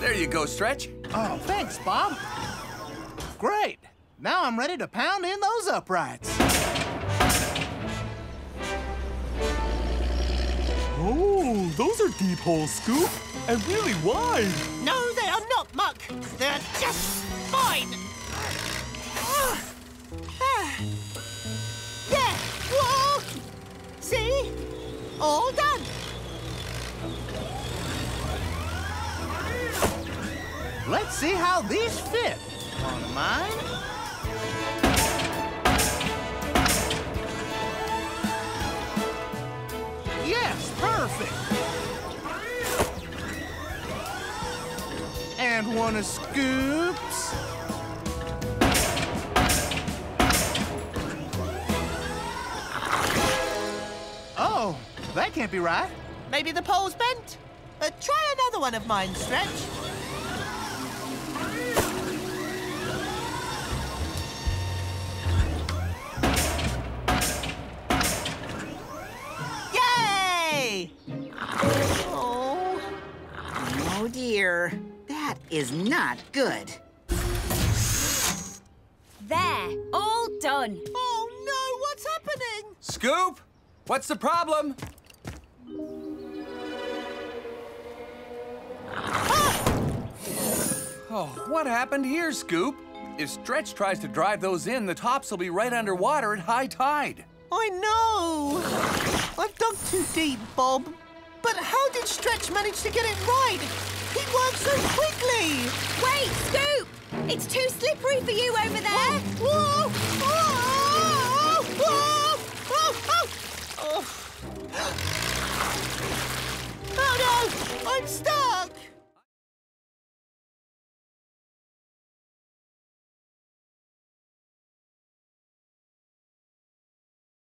There you go, Stretch. Oh, thanks, Bob. Great. Now I'm ready to pound in those uprights. Oh, those are deep holes, Scoop, and really wide. No, they are not, Muck. They're just fine. Ah. Ah. There. Whoa. See? All done. Let's see how these fit. On mine. Yes, perfect. And one of Scoop's. Oh, that can't be right. Maybe the pole's bent. Uh, try another one of mine, Stretch. Yay! Oh. Oh dear, that is not good. There, all done. Oh no, what's happening? Scoop, what's the problem? Oh, what happened here, Scoop? If Stretch tries to drive those in, the tops will be right underwater at high tide. I know. I've dug too deep, Bob. But how did Stretch manage to get it right? He worked so quickly. Wait, Scoop! It's too slippery for you over there. Whoa! Whoa! Whoa! Whoa! Oh! oh no! I'm stuck!